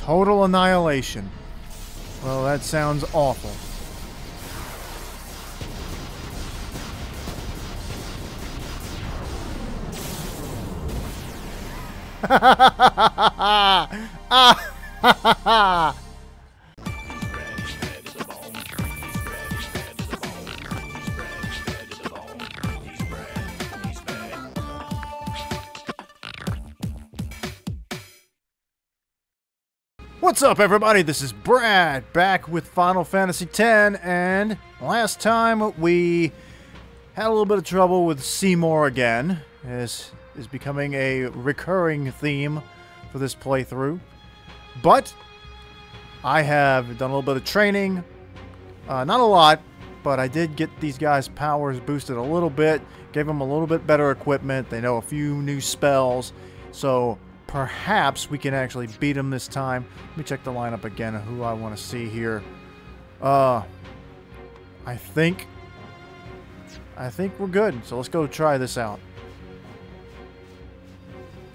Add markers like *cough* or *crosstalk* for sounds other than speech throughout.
Total annihilation. Well, that sounds awful. *laughs* What's up, everybody? This is Brad back with Final Fantasy X, and last time we had a little bit of trouble with Seymour again, as is becoming a recurring theme for this playthrough. But I have done a little bit of training, uh, not a lot, but I did get these guys' powers boosted a little bit, gave them a little bit better equipment. They know a few new spells, so perhaps we can actually beat them this time. Let me check the lineup again who I want to see here. Uh, I think, I think we're good. So let's go try this out.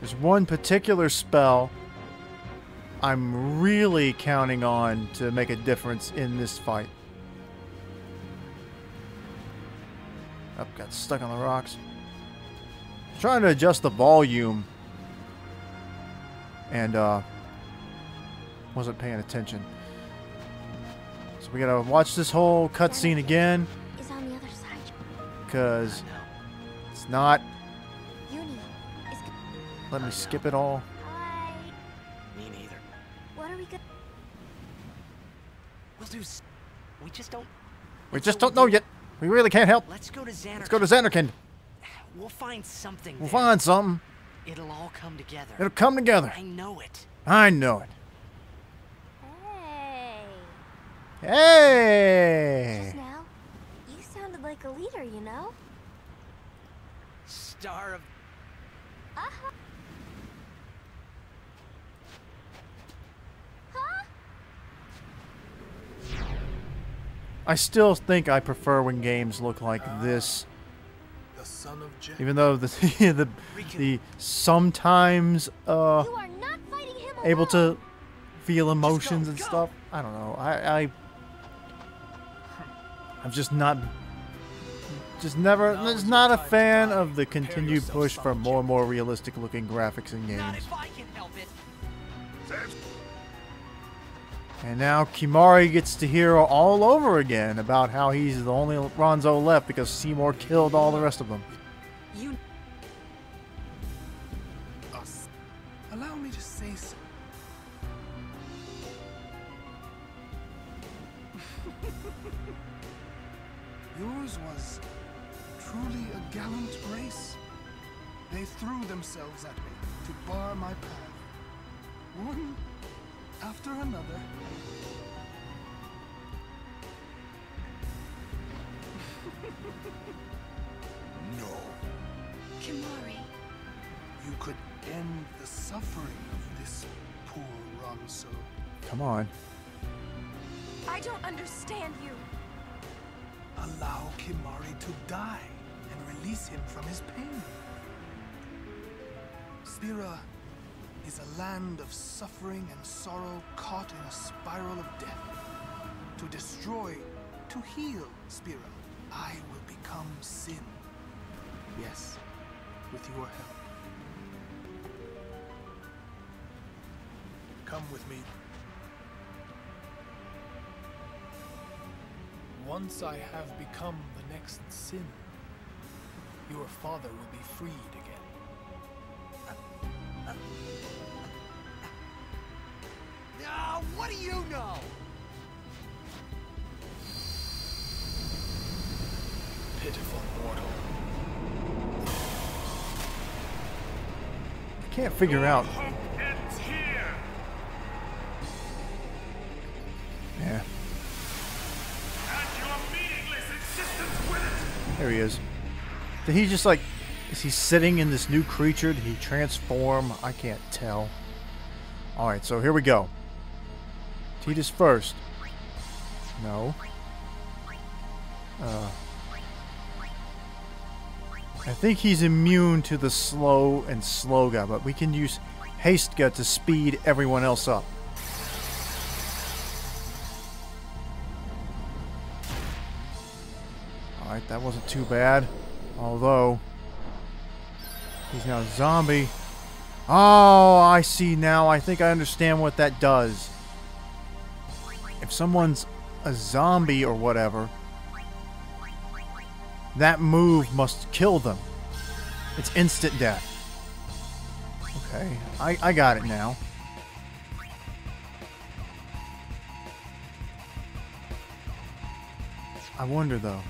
There's one particular spell I'm really counting on to make a difference in this fight. Up, oh, got stuck on the rocks. Trying to adjust the volume and uh, wasn't paying attention. So we gotta watch this whole cutscene again. Is on the other side. Cause it's not. Uni is. Let me skip it all. Hi. Me neither. What are we gonna? We'll do. We just don't. We just don't know yet. We really can't help. Let's go to Zanarkand. Let's go to Zanarkand. We'll find something. We'll there. find something. It'll all come together. It'll come together. I know it. I know it. Hey. Hey! Just now, you sounded like a leader, you know. Star of. Uh huh. Huh? I still think I prefer when games look like this. Even though the *laughs* the, the sometimes uh You are not fighting him alone. able to feel emotions and go. stuff. I don't know. I, I I'm just not just never just not a fan of the continued push for more and more realistic looking graphics in Not games. if I can help it. And now Kimahri gets to hear all over again about how he's the only Ronso left because Seymour killed all the rest of them. You. Us. Allow me to say so. *laughs* Yours was truly a gallant race. They threw themselves at me to bar my path. One after another. *laughs* no. Kimahri. You could end the suffering of this poor Ronso. Come on. I don't understand you. Allow Kimahri to die and release him from his pain. Spira is a land of suffering and sorrow caught in a spiral of death. To destroy, to heal Spira, I will become sin. Yes, with your help. Come with me. Once I have become the next sin, your father will be freed again. Ah, what do you know? Pitiful mortal. Can't figure out. Yeah. There he is. Did he just like is he sitting in this new creature? Did he transform? I can't tell. Alright, so here we go. Tidus first. No. Uh I think he's immune to the slow and Slowga, but we can use Hastega to speed everyone else up. Alright, that wasn't too bad. Although, he's now a zombie. Oh, I see now. I think I understand what that does. If someone's a zombie or whatever, that move must kill them. It's instant death. Okay, I, I got it now. I wonder though.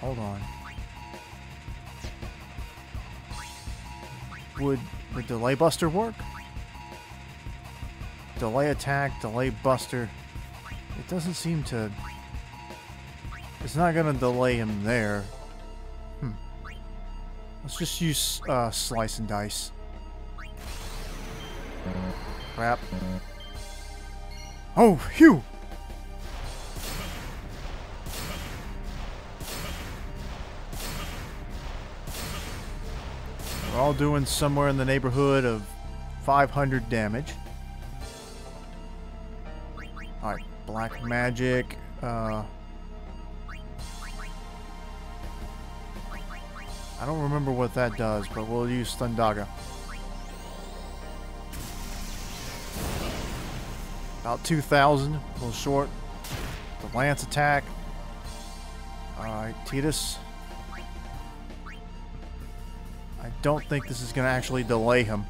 Hold on. Would would delay buster work? Delay attack, delay buster. It doesn't seem to. It's not gonna delay him there. Hmm. Let's just use uh, slice and dice. Crap. Oh, phew! We're all doing somewhere in the neighborhood of 500 damage. Alright, black magic. Uh, I don't remember what that does, but we'll use Thundaga. About 2,000, a little short. The lance attack. Alright, Tidus. I don't think this is going to actually delay him.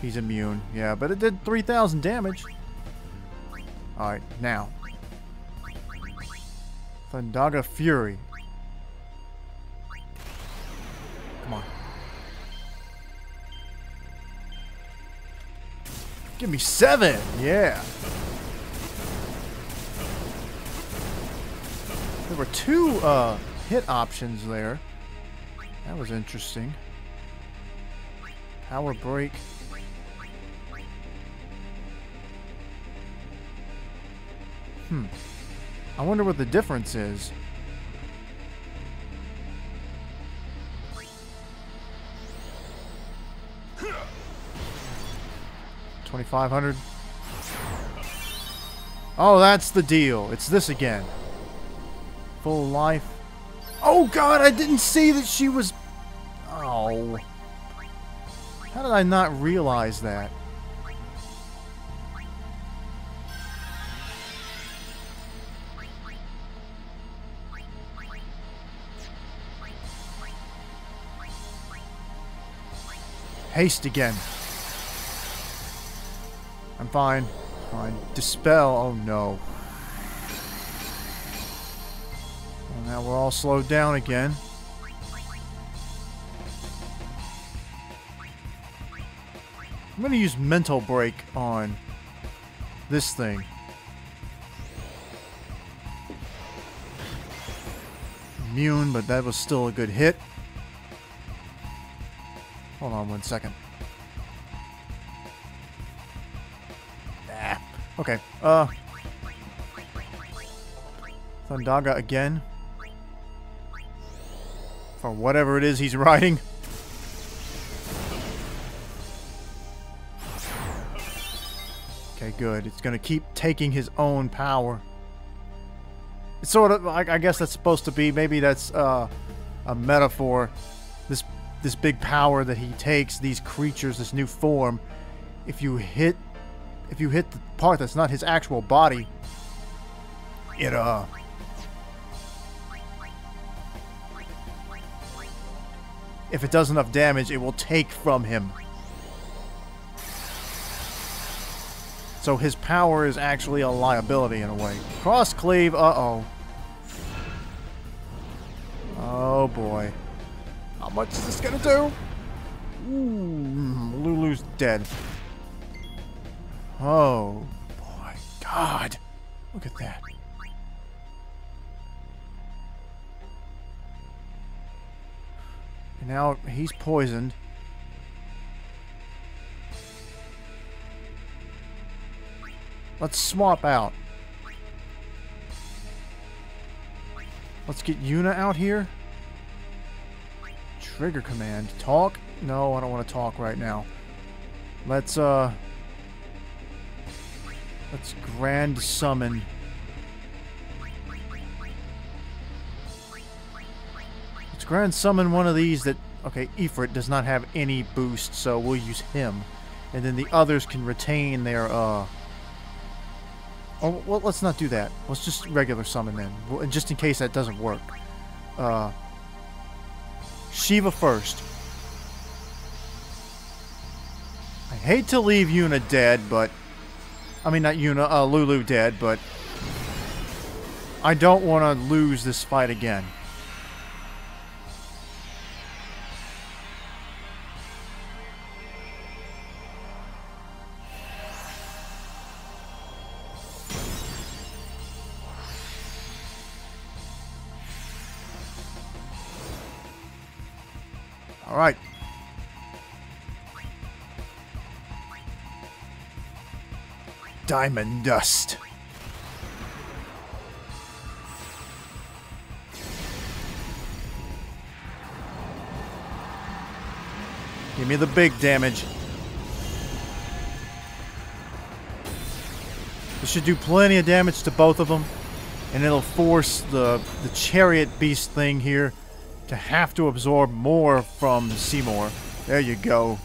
He's immune. Yeah, but it did 3,000 damage. Alright, now. Thundaga Fury. Give me seven! Yeah! There were two uh, hit options there. That was interesting. Power break. Hmm. I wonder what the difference is. Twenty-five hundred. Oh, that's the deal. It's this again. Full life. Oh god, I didn't see that she was... Oh. How did I not realize that? Haste again. Fine. Fine. Dispel. Oh no. Well, now we're all slowed down again. I'm going to use Mental Break on this thing. Immune, but that was still a good hit. Hold on one second. Okay. Uh, Thundaga again. For whatever it is he's *laughs* riding. Okay, good. It's gonna keep taking his own power. It's sort of, I, I guess that's supposed to be, maybe that's uh, a metaphor. This this big power that he takes, these creatures, this new form. If you hit, if you hit the part that's not his actual body, it uh. If it does enough damage, it will take from him. So his power is actually a liability in a way. Cross cleave, uh-oh. Oh boy. How much is this gonna do? Ooh, Lulu's dead. Oh boy. God. Look at that. And now he's poisoned. Let's swap out. Let's get Yuna out here. Trigger command. Talk? No, I don't want to talk right now. Let's, uh... Let's grand summon. Let's grand summon one of these that... Okay, Ifrit does not have any boost, so we'll use him. And then the others can retain their, uh... Oh, well, let's not do that. Let's just regular summon then. Just in case that doesn't work. Uh... Shiva first. I hate to leave Yuna dead, but... I mean, not Yuna, uh, Lulu dead, but... I don't want to lose this fight again. All right. Diamond dust. Give me the big damage. This should do plenty of damage to both of them. And it'll force the, the chariot beast thing here to have to absorb more from Seymour. There you go.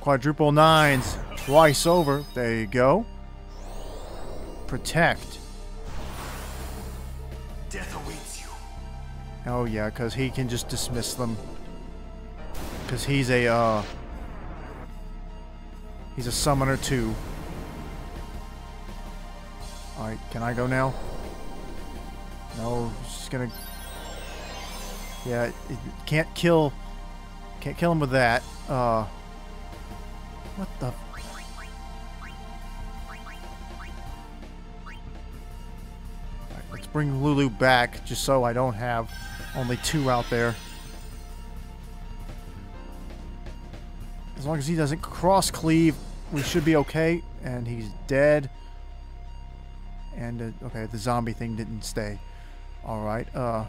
Quadruple nines. Twice over. There you go. Protect. Death awaits you. Oh yeah, because he can just dismiss them. Because he's a, uh... He's a summoner too. Alright, can I go now? No, just gonna... Yeah, it, it can't kill... Can't kill him with that. Uh... What the... Let's bring Lulu back, just so I don't have only two out there. As long as he doesn't cross cleave, we should be okay. And he's dead. And, uh, okay, the zombie thing didn't stay. Alright, uh...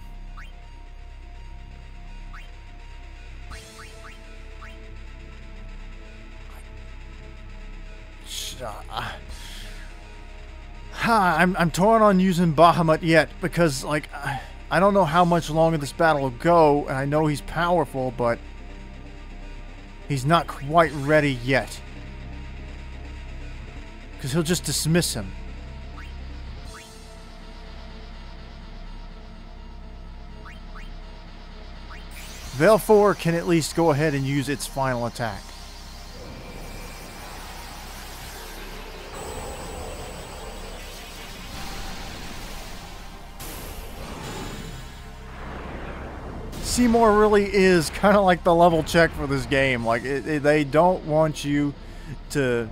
Uh, I'm, I'm torn on using Bahamut yet because, like, I, I don't know how much longer this battle will go, and I know he's powerful, but he's not quite ready yet. Because he'll just dismiss him. 4 can at least go ahead and use its final attack. Seymour really is *laughs* kind of like the level check for this game. Like it, it- they don't want you to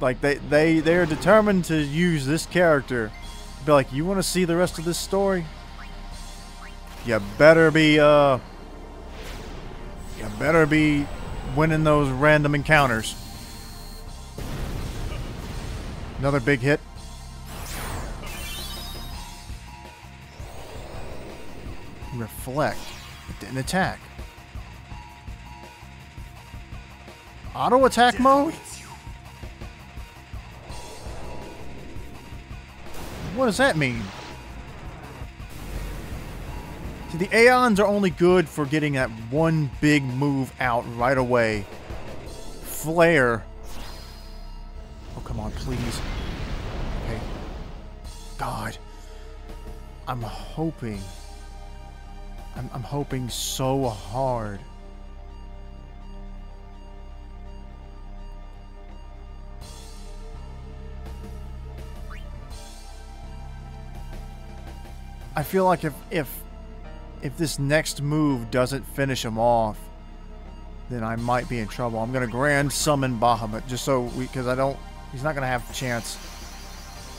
like they they they are determined to use this character. Be like, you want to see the rest of this story? You better be uh you better be winning those random encounters. Another big hit. Reflect. It didn't attack. Auto attack mode? What does that mean? See, the Aeons are only good for getting that one big move out right away. Flare. Oh, come on, please. Okay. God. I'm hoping. I'm, I'm hoping so hard. I feel like if if if this next move doesn't finish him off, then I might be in trouble. I'm gonna grand summon Bahamut just so we because I don't. He's not gonna have a chance.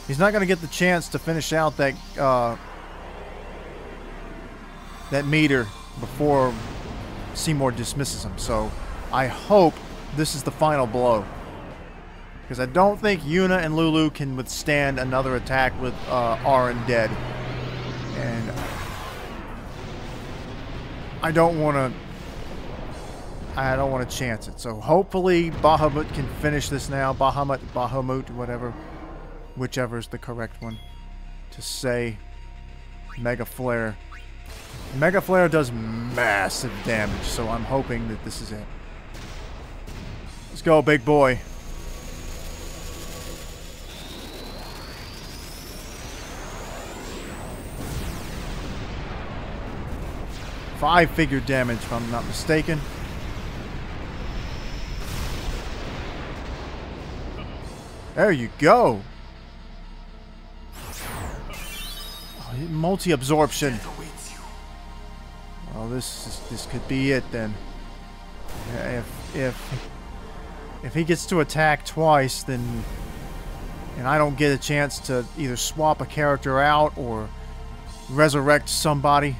He's not gonna get the chance to finish out that uh, that meter before Seymour dismisses him. So I hope this is the final blow. Because I don't think Yuna and Lulu can withstand another attack with uh, Auron dead. And I don't want to. I don't want to chance it. So hopefully Bahamut can finish this now. Bahamut, Bahamut, whatever, whichever is the correct one to say. Mega Flare. Mega Flare does massive damage, so I'm hoping that this is it. Let's go, big boy. Five figure damage, if I'm not mistaken. There you go. Oh, Multi-absorption. Well, this is, this could be it then. If if if he gets to attack twice, then and I don't get a chance to either swap a character out or resurrect somebody.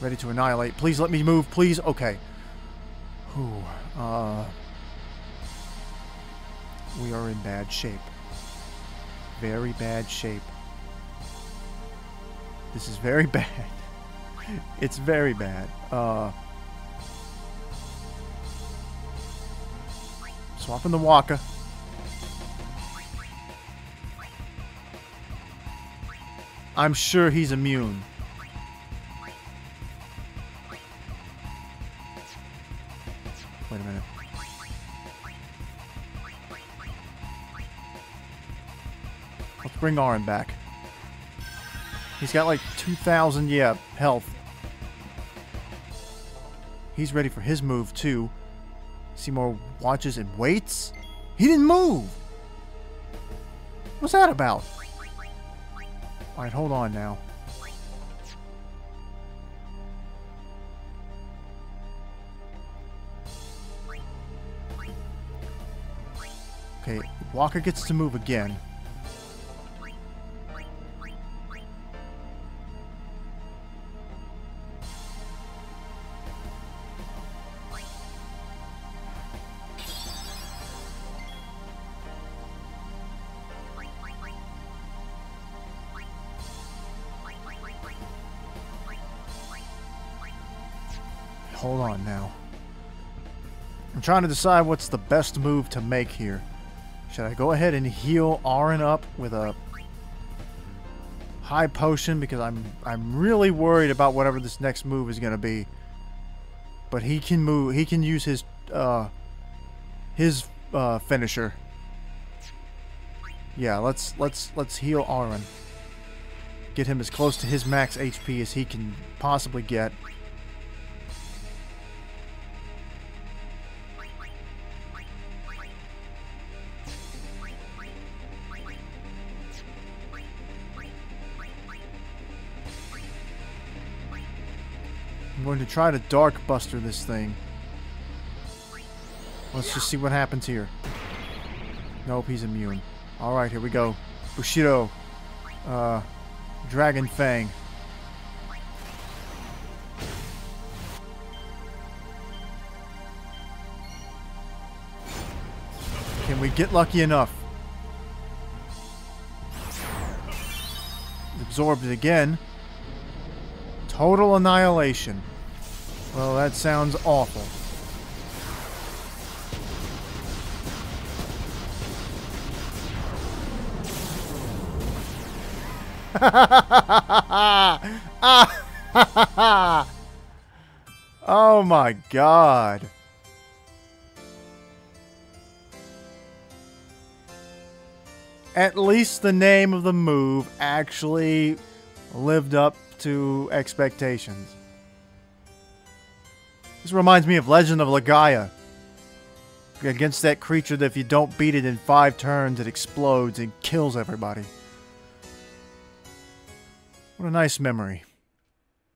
Ready to annihilate. Please let me move, please. Okay. Whew. Uh, we are in bad shape. Very bad shape. This is very *laughs* bad. It's very bad. Uh, swapping the Wakka. I'm sure he's immune. Wait a minute. Let's bring Auron back. He's got like 2,000, yeah, health. He's ready for his move, too. Seymour watches and waits. He didn't move! What's that about? Alright, hold on now. Okay, Wakka gets to move again. Trying to decide what's the best move to make here. Should I go ahead and heal Auron up with a high potion because I'm I'm really worried about whatever this next move is going to be. But he can move. He can use his uh his uh finisher. Yeah, let's let's let's heal Auron. Get him as close to his max HP as he can possibly get. To try to Dark Buster this thing. Let's just see what happens here. Nope, he's immune. Alright, here we go. Bushido. Uh, Dragon Fang. Can we get lucky enough? Absorbed it again. Total annihilation. Well, that sounds awful. *laughs* oh my god. At least the name of the move actually lived up to expectations. This reminds me of Legend of Legaia. Against that creature that if you don't beat it in five turns, it explodes and kills everybody. What a nice memory.